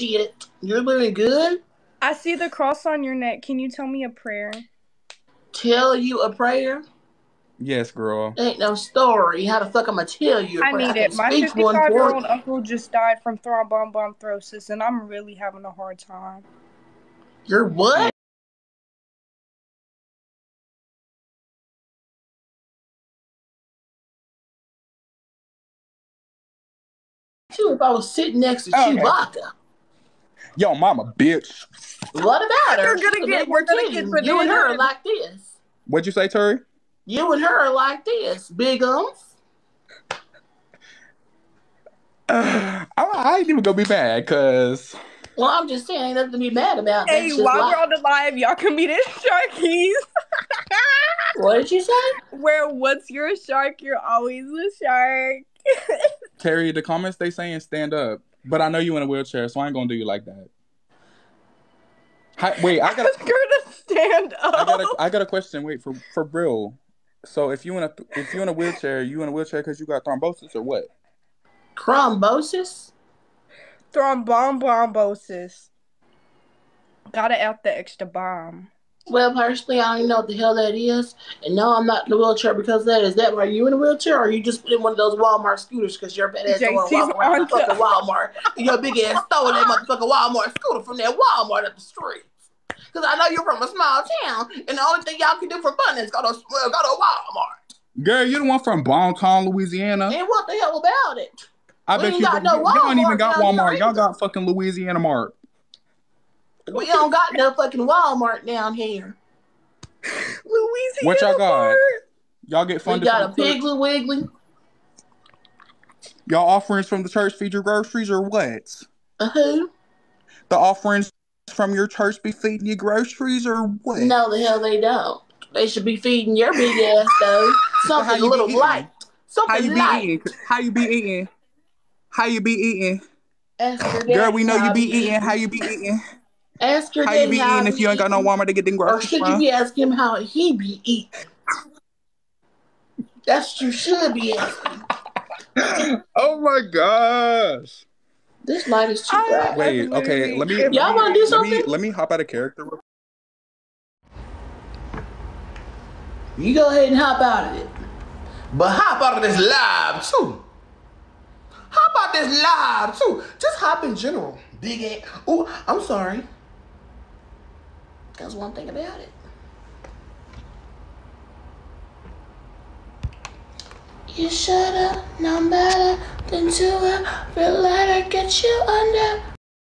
shit. You're doing good? I see the cross on your neck. Can you tell me a prayer? Tell you a prayer? Yes, girl. Ain't no story. How the fuck I'm gonna tell you a I? I need can it. My speak one 55 year for old uncle just died from thrombombrosis, and I'm really having a hard time. You're what? Too, if I was sitting next to Okay. Chewbacca. Yo, mama, bitch. What about her? We're gonna She's get- big we're gonna titty. get You and her like this. What'd you say, Terri? You and her are like this. Big ums. I, I ain't even gonna be mad, cause Well, I'm just saying, ain't nothing to be mad about. Hey, while life. we're on the live, y'all can meet at Sharkies. What did you say? Where once you're a shark, you're always a shark. Terri, the comments they saying stand up, but I know you in a wheelchair, so I ain't gonna do you like that. Hi, wait, I got, Ask her to stand up. I got, a, I got a question. Wait for for real. So if you in a if you in a wheelchair, you in a wheelchair because you got thrombosis or what? Thrombosis? Thrombombombosis. Gotta out the extra bomb. Well, personally, I don't even know what the hell that is. And no, I'm not in a wheelchair because of that. Is that why you in a wheelchair or you just in one of those Walmart scooters because your fat ass don't JT's walk around fucking Walmart? And your big ass stole that motherfucking Walmart scooter from that Walmart up the street. Because I know you're from a small town and the only thing y'all can do for fun is go to, well, go to Walmart. Girl, you're the one from Bonton, Louisiana. And what the hell about it? I we bet you got no y'all don't even got Walmart. Y'all got fucking Louisiana Mart. We don't got no fucking Walmart down here. Louisiana. What y'all got? Y'all get We funded. got a? Piggly Wiggly. Y'all offerings from the church feed your groceries or what? A who? The offerings from your church be feeding you groceries or what? No, the hell they don't. They should be feeding your big ass though. how Something a little light. How Something you be light. eating? How you be eating? How you be eating? Girl, we know you be eating. How you be eating? Ask your How you daddy be how eating if you ain't got no eating. Walmart to get them groceries. Or groceries should you be asking him how he be eating? That's what you should be asking. Oh my gosh! This light is too I- bright. Wait, okay. Let me. Y'all wanna do let something? me let me hop out of character. You go ahead and hop out of it. But hop out of this live too. Hop out this live too. Just hop in general. Big ass. Oh, I'm sorry. That's one thing about it. You should've known better than to ever let her get you under.